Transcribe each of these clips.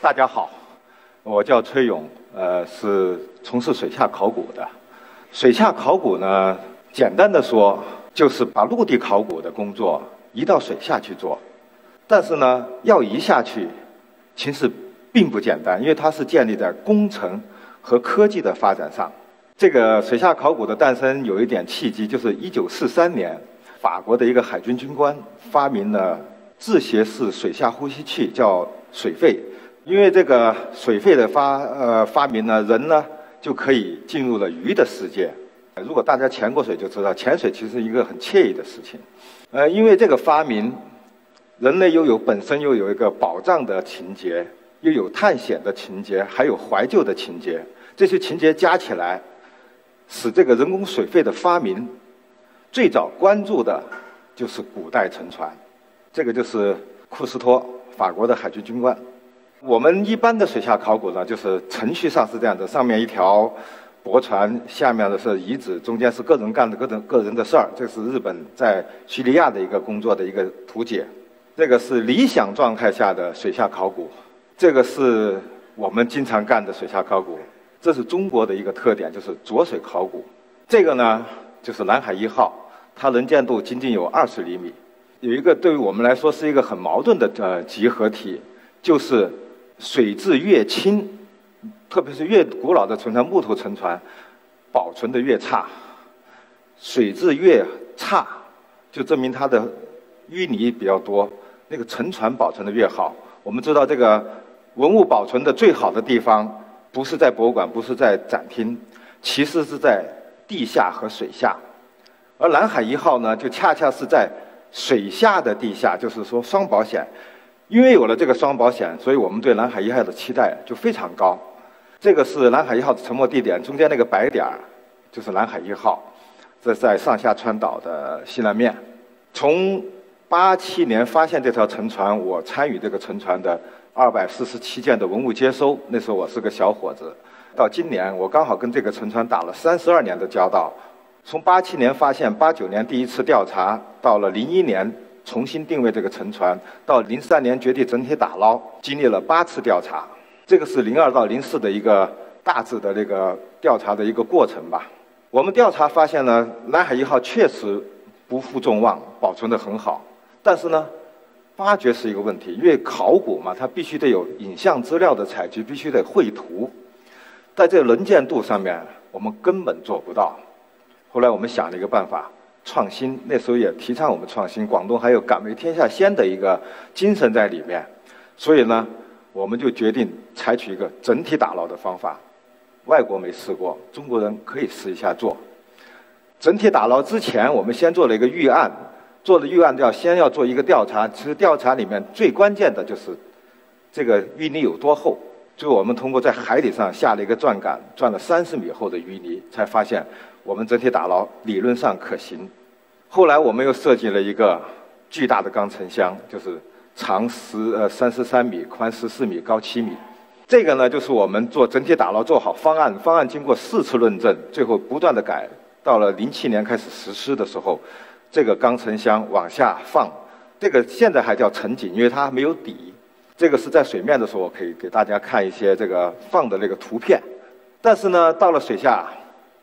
大家好，我叫崔勇，呃，是从事水下考古的。水下考古呢，简单的说，就是把陆地考古的工作移到水下去做。但是呢，要移下去，其实并不简单，因为它是建立在工程和科技的发展上。这个水下考古的诞生有一点契机，就是一九四三年，法国的一个海军军官发明了自携式水下呼吸器，叫水肺。因为这个水肺的发呃发明呢，人呢就可以进入了鱼的世界。如果大家潜过水就知道，潜水其实一个很惬意的事情。呃，因为这个发明，人类又有本身又有一个保障的情节，又有探险的情节，还有怀旧的情节。这些情节加起来，使这个人工水肺的发明，最早关注的就是古代沉船。这个就是库斯托，法国的海军军官。我们一般的水下考古呢，就是程序上是这样的：上面一条驳船，下面的是遗址，中间是个人干的各种个人的事儿。这是日本在叙利亚的一个工作的一个图解。这个是理想状态下的水下考古，这个是我们经常干的水下考古。这是中国的一个特点，就是浊水考古。这个呢，就是南海一号，它能见度仅仅有二十厘米。有一个对于我们来说是一个很矛盾的呃集合体，就是。水质越清，特别是越古老的沉船，木头沉船，保存的越差；水质越差，就证明它的淤泥比较多。那个沉船保存的越好。我们知道，这个文物保存的最好的地方，不是在博物馆，不是在展厅，其实是在地下和水下。而南海一号呢，就恰恰是在水下的地下，就是说双保险。因为有了这个双保险，所以我们对南海一号的期待就非常高。这个是南海一号的沉没地点，中间那个白点儿就是南海一号，这在上下川岛的西南面。从八七年发现这条沉船，我参与这个沉船的二百四十七件的文物接收，那时候我是个小伙子。到今年，我刚好跟这个沉船打了三十二年的交道。从八七年发现，八九年第一次调查，到了零一年。重新定位这个沉船，到零三年决定整体打捞，经历了八次调查。这个是零二到零四的一个大致的这个调查的一个过程吧。我们调查发现呢，南海一号确实不负众望，保存得很好。但是呢，发掘是一个问题，因为考古嘛，它必须得有影像资料的采集，必须得绘图，在这个能见度上面，我们根本做不到。后来我们想了一个办法。创新那时候也提倡我们创新，广东还有敢为天下先的一个精神在里面，所以呢，我们就决定采取一个整体打捞的方法。外国没试过，中国人可以试一下做。整体打捞之前，我们先做了一个预案，做的预案要先要做一个调查。其实调查里面最关键的就是这个淤泥有多厚。就我们通过在海底上下了一个钻杆，钻了三十米厚的淤泥，才发现我们整体打捞理论上可行。后来我们又设计了一个巨大的钢沉箱，就是长十呃三十三米，宽十四米，高七米。这个呢，就是我们做整体打捞做好方案，方案经过四次论证，最后不断的改，到了零七年开始实施的时候，这个钢沉箱往下放，这个现在还叫沉井，因为它没有底。这个是在水面的时候，我可以给大家看一些这个放的那个图片。但是呢，到了水下，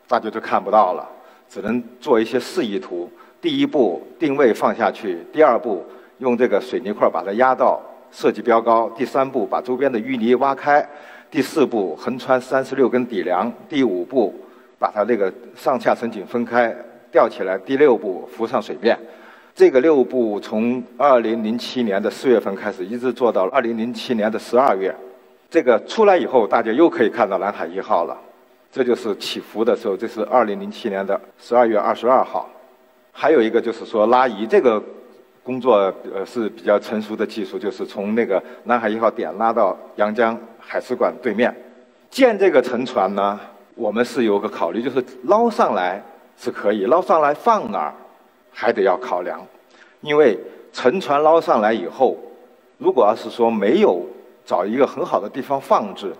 大家就看不到了，只能做一些示意图。第一步定位放下去，第二步用这个水泥块把它压到设计标高，第三步把周边的淤泥挖开，第四步横穿三十六根底梁，第五步把它这个上下层井分开吊起来，第六步浮上水面。这个六步从二零零七年的四月份开始，一直做到了二零零七年的十二月。这个出来以后，大家又可以看到南海一号了。这就是起伏的时候，这是二零零七年的十二月二十二号。还有一个就是说拉移这个工作呃是比较成熟的技术，就是从那个南海一号点拉到阳江海事馆对面。建这个沉船呢，我们是有个考虑，就是捞上来是可以，捞上来放哪儿还得要考量，因为沉船捞上来以后，如果要是说没有找一个很好的地方放置，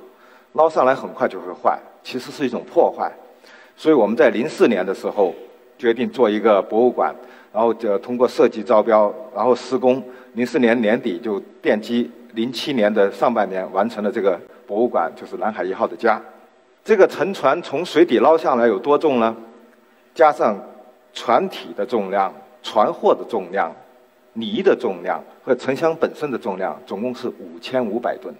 捞上来很快就会坏，其实是一种破坏。所以我们在零四年的时候。决定做一个博物馆，然后就通过设计招标，然后施工。零四年年底就奠基零七年的上半年完成了这个博物馆，就是南海一号的家。这个沉船从水底捞上来有多重呢？加上船体的重量、船货的重量、泥的重量和沉箱本身的重量，总共是五千五百吨。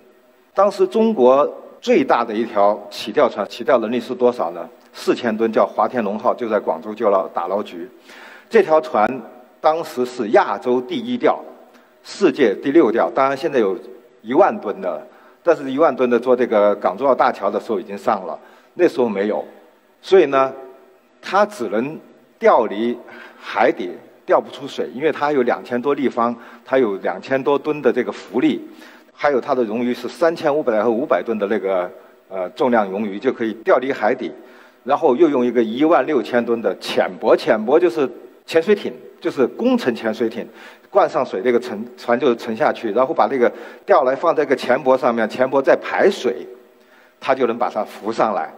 当时中国最大的一条起吊船起吊能力是多少呢？四千吨，叫华天龙号，就在广州就捞打捞局。这条船当时是亚洲第一吊，世界第六吊。当然现在有一万吨的，但是一万吨的做这个港珠澳大桥的时候已经上了，那时候没有。所以呢，它只能吊离海底，吊不出水，因为它有两千多立方，它有两千多吨的这个浮力，还有它的冗余是三千五百和五百吨的那个呃重量冗余就可以吊离海底。然后又用一个一万六千吨的浅泊，浅泊就是潜水艇，就是工程潜水艇，灌上水，这个沉船就沉下去，然后把那个吊来放在一个前泊上面，前泊再排水，它就能把它浮上来。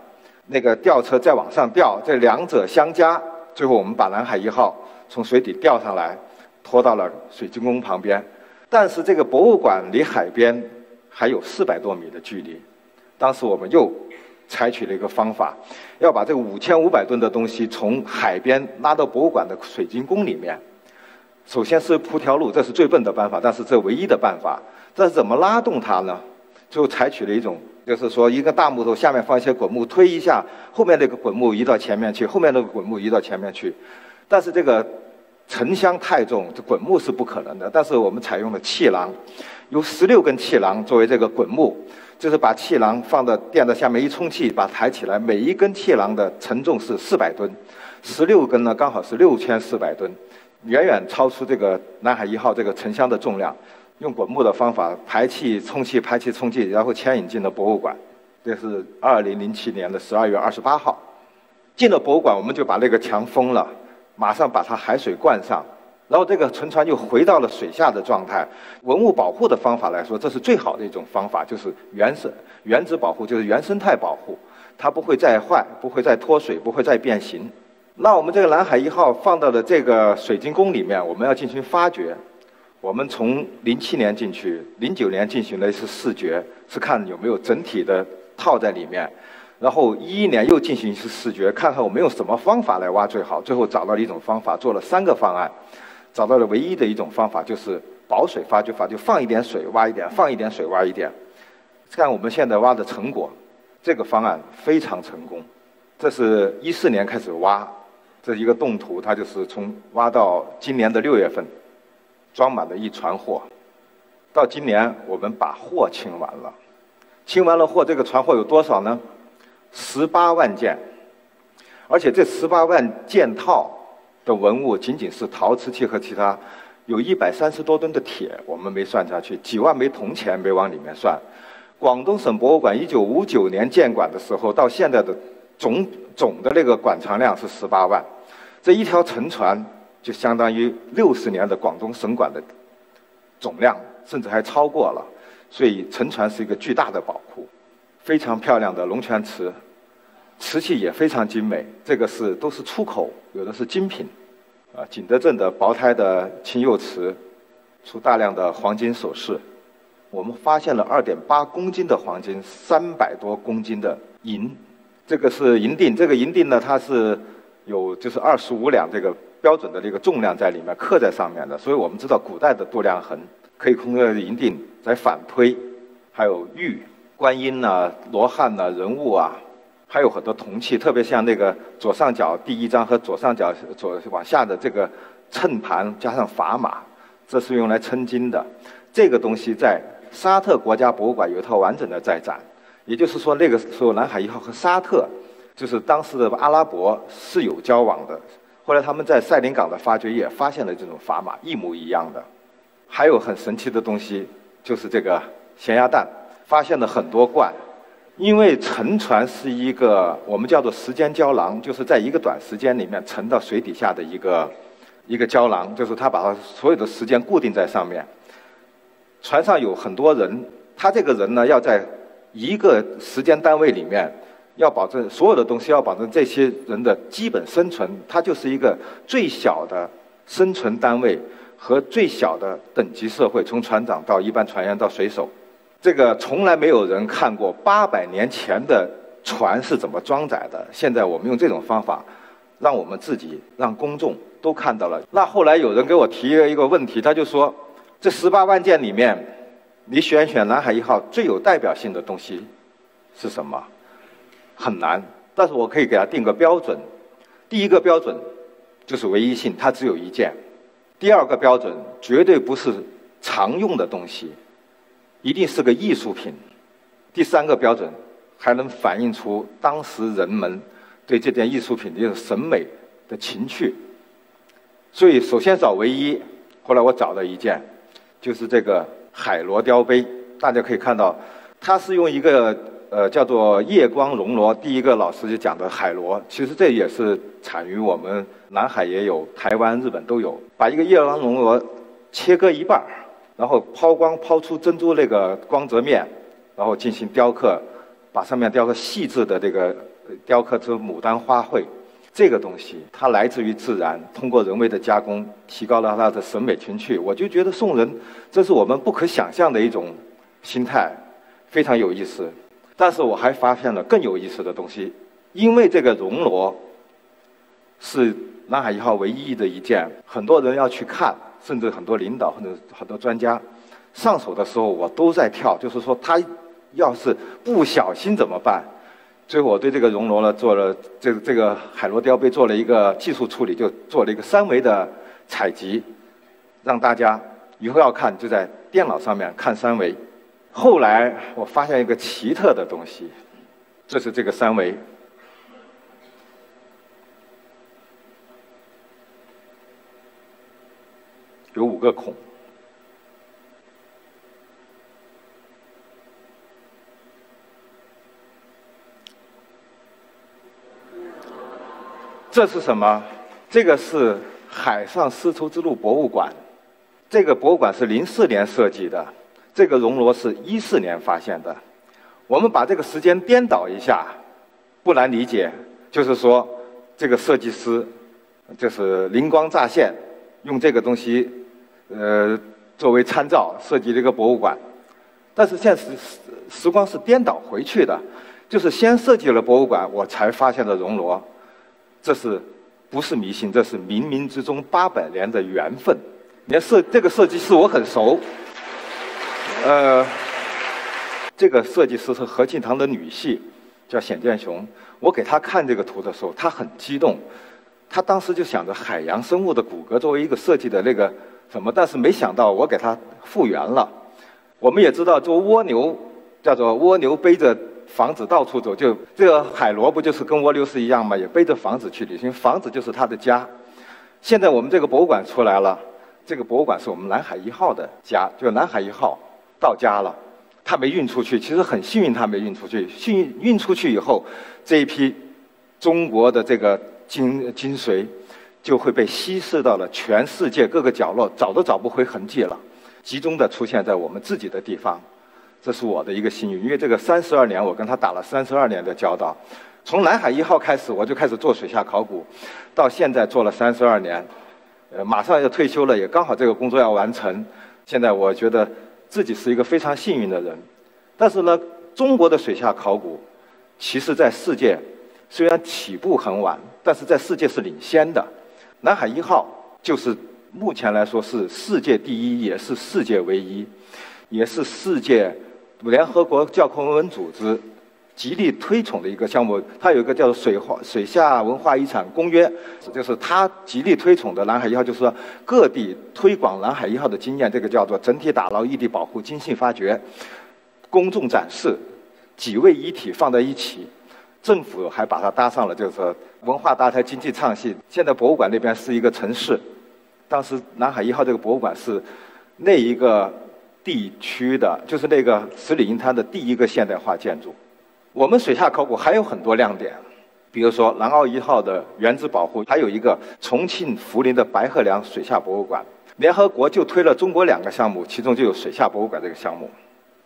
那个吊车再往上吊，这两者相加，最后我们把南海一号从水底吊上来，拖到了水晶宫旁边。但是这个博物馆离海边还有四百多米的距离，当时我们又。采取了一个方法，要把这个五千五百吨的东西从海边拉到博物馆的水晶宫里面。首先是铺条路，这是最笨的办法，但是这唯一的办法。这是怎么拉动它呢？就采取了一种，就是说一个大木头下面放一些滚木，推一下，后面那个滚木移到前面去，后面那个滚木移到前面去。但是这个沉箱太重，这滚木是不可能的。但是我们采用了气囊，有十六根气囊作为这个滚木。就是把气囊放到垫子下面一充气，把抬起来，每一根气囊的承重是四百吨，十六根呢刚好是六千四百吨，远远超出这个南海一号这个沉箱的重量。用滚木的方法排气、充气、排气、充气，然后牵引进了博物馆。这是二零零七年的十二月二十八号，进了博物馆，我们就把那个墙封了，马上把它海水灌上。然后这个沉船又回到了水下的状态。文物保护的方法来说，这是最好的一种方法，就是原生原址保护，就是原生态保护，它不会再坏，不会再脱水，不会再变形。那我们这个南海一号放到了这个水晶宫里面，我们要进行发掘。我们从零七年进去，零九年进行了一次视觉，是看有没有整体的套在里面。然后一一年又进行一次视觉，看看我们用什么方法来挖最好。最后找到了一种方法，做了三个方案。找到了唯一的一种方法，就是保水发掘法，就放一点水挖一点，放一点水挖一点。看我们现在挖的成果，这个方案非常成功。这是一四年开始挖，这一个动图，它就是从挖到今年的六月份，装满了一船货。到今年我们把货清完了，清完了货，这个船货有多少呢？十八万件，而且这十八万件套。的文物仅仅是陶瓷器和其他，有一百三十多吨的铁，我们没算下去，几万枚铜钱没往里面算。广东省博物馆一九五九年建馆的时候，到现在的总总的那个馆藏量是十八万，这一条沉船就相当于六十年的广东省馆的总量，甚至还超过了。所以沉船是一个巨大的宝库，非常漂亮的龙泉瓷。瓷器也非常精美，这个是都是出口，有的是精品，啊，景德镇的薄胎的青釉瓷，出大量的黄金首饰，我们发现了二点八公斤的黄金，三百多公斤的银，这个是银锭，这个银锭呢，它是有就是二十五两这个标准的这个重量在里面刻在上面的，所以我们知道古代的度量衡可以通过银锭来反推，还有玉、观音呐、罗汉呐、人物啊。还有很多铜器，特别像那个左上角第一张和左上角左往下的这个秤盘加上砝码，这是用来称斤的。这个东西在沙特国家博物馆有一套完整的在展，也就是说那个时候南海一号和沙特就是当时的阿拉伯是有交往的。后来他们在塞林港的发掘也发现了这种砝码一模一样的。还有很神奇的东西，就是这个咸鸭蛋，发现了很多罐。因为沉船是一个我们叫做时间胶囊，就是在一个短时间里面沉到水底下的一个一个胶囊，就是它把它所有的时间固定在上面。船上有很多人，他这个人呢要在一个时间单位里面，要保证所有的东西，要保证这些人的基本生存，它就是一个最小的生存单位，和最小的等级社会，从船长到一般船员到水手，这个从来没有人看过八百年前的船是怎么装载的。现在我们用这种方法，让我们自己让公众都看到了。那后来有人给我提了一个问题，他就说：这十八万件里面，你选选南海一号最有代表性的东西是什么？很难，但是我可以给他定个标准。第一个标准就是唯一性，它只有一件；第二个标准绝对不是常用的东西，一定是个艺术品；第三个标准还能反映出当时人们对这件艺术品的审美的情趣。所以，首先找唯一，后来我找了一件，就是这个海螺雕杯。大家可以看到，它是用一个。呃，叫做夜光熔螺。第一个老师就讲的海螺，其实这也是产于我们南海也有，台湾、日本都有。把一个夜光熔螺切割一半儿，然后抛光抛出珍珠那个光泽面，然后进行雕刻，把上面雕刻细致的这个雕刻出牡丹花卉。这个东西它来自于自然，通过人为的加工，提高了它的审美情趣。我就觉得送人，这是我们不可想象的一种心态，非常有意思。但是我还发现了更有意思的东西，因为这个熔螺是南海一号唯一的一件，很多人要去看，甚至很多领导或者很多专家上手的时候，我都在跳，就是说他要是不小心怎么办？最后我对这个熔螺呢做了这这个海螺雕杯做了一个技术处理，就做了一个三维的采集，让大家以后要看就在电脑上面看三维。后来我发现一个奇特的东西，这是这个三维，五个孔，这是什么？这个是海上丝绸之路博物馆，这个博物馆是零四年设计的。这个熔螺是一四年发现的，我们把这个时间颠倒一下，不难理解，就是说这个设计师就是灵光乍现，用这个东西呃作为参照设计了一个博物馆，但是现实时时光是颠倒回去的，就是先设计了博物馆，我才发现了熔螺，这是不是迷信？这是冥冥之中八百年的缘分。你看设这个设计师我很熟。呃，这个设计师是何庆堂的女婿，叫显建雄。我给他看这个图的时候，他很激动。他当时就想着海洋生物的骨骼作为一个设计的那个什么，但是没想到我给他复原了。我们也知道，做蜗牛叫做蜗牛背着房子到处走，就这个海螺不就是跟蜗牛是一样吗？也背着房子去旅行，房子就是他的家。现在我们这个博物馆出来了，这个博物馆是我们南海一号的家，就南海一号。到家了，他没运出去。其实很幸运，他没运出去。幸运运出去以后，这一批中国的这个精精髓就会被稀释到了全世界各个角落，找都找不回痕迹了。集中的出现在我们自己的地方，这是我的一个幸运。因为这个三十二年，我跟他打了三十二年的交道。从南海一号开始，我就开始做水下考古，到现在做了三十二年，呃，马上要退休了，也刚好这个工作要完成。现在我觉得。自己是一个非常幸运的人，但是呢，中国的水下考古，其实在世界虽然起步很晚，但是在世界是领先的。南海一号就是目前来说是世界第一，也是世界唯一，也是世界联合国教科文组织。极力推崇的一个项目，它有一个叫做《水化水下文化遗产公约》，就是它极力推崇的南海一号，就是说各地推广南海一号的经验，这个叫做整体打捞、异地保护、精细发掘、公众展示，几位遗体放在一起。政府还把它搭上了，就是说文化搭台、经济唱戏。现在博物馆那边是一个城市，当时南海一号这个博物馆是那一个地区的，就是那个十里银滩的第一个现代化建筑。我们水下考古还有很多亮点，比如说南澳一号的原址保护，还有一个重庆涪陵的白鹤梁水下博物馆。联合国就推了中国两个项目，其中就有水下博物馆这个项目。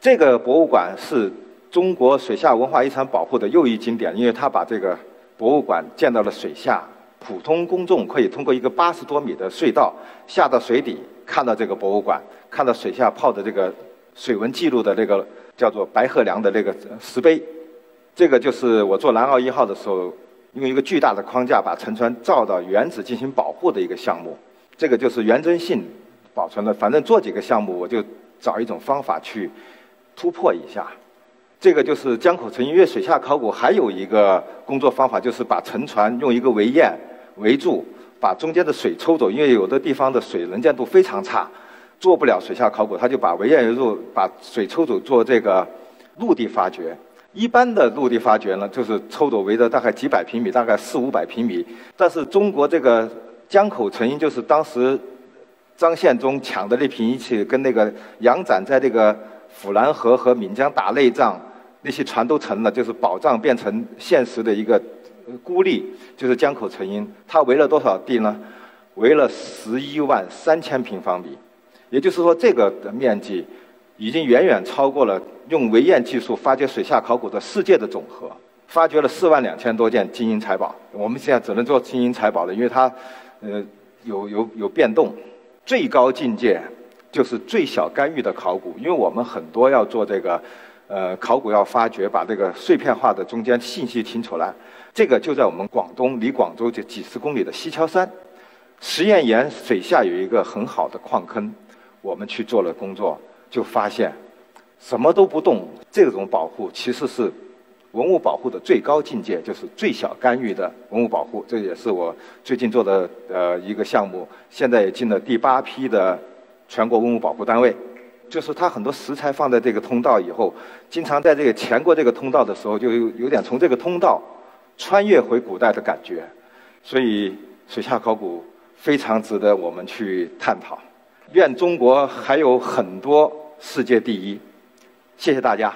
这个博物馆是中国水下文化遗产保护的又一经典，因为它把这个博物馆建到了水下，普通公众可以通过一个八十多米的隧道下到水底，看到这个博物馆，看到水下泡的这个水文记录的那个叫做白鹤梁的那个石碑。这个就是我做南澳一号的时候，用一个巨大的框架把沉船造到原址进行保护的一个项目。这个就是原真性保存的。反正做几个项目，我就找一种方法去突破一下。这个就是江口沉因为水下考古还有一个工作方法，就是把沉船用一个围堰围住，把中间的水抽走。因为有的地方的水能见度非常差，做不了水下考古，他就把围堰围住，把水抽走做这个陆地发掘。一般的陆地发掘呢，就是抽走围着大概几百平米，大概四五百平米。但是中国这个江口沉因，就是当时张献忠抢的那批仪器，跟那个杨展在这个抚南河和闽江打内仗，那些船都沉了，就是宝藏变成现实的一个孤立，就是江口沉因。它围了多少地呢？围了十一万三千平方米，也就是说这个的面积。已经远远超过了用围堰技术发掘水下考古的世界的总和，发掘了四万两千多件金银财宝。我们现在只能做金银财宝了，因为它，呃，有有有变动。最高境界就是最小干预的考古，因为我们很多要做这个，呃，考古要发掘，把这个碎片化的中间信息听出来。这个就在我们广东离广州就几十公里的西樵山，实验岩水下有一个很好的矿坑，我们去做了工作。就发现，什么都不动，这种保护其实是文物保护的最高境界，就是最小干预的文物保护。这也是我最近做的呃一个项目，现在也进了第八批的全国文物保护单位。就是它很多石材放在这个通道以后，经常在这个前过这个通道的时候，就有有点从这个通道穿越回古代的感觉。所以水下考古非常值得我们去探讨。愿中国还有很多。世界第一，谢谢大家。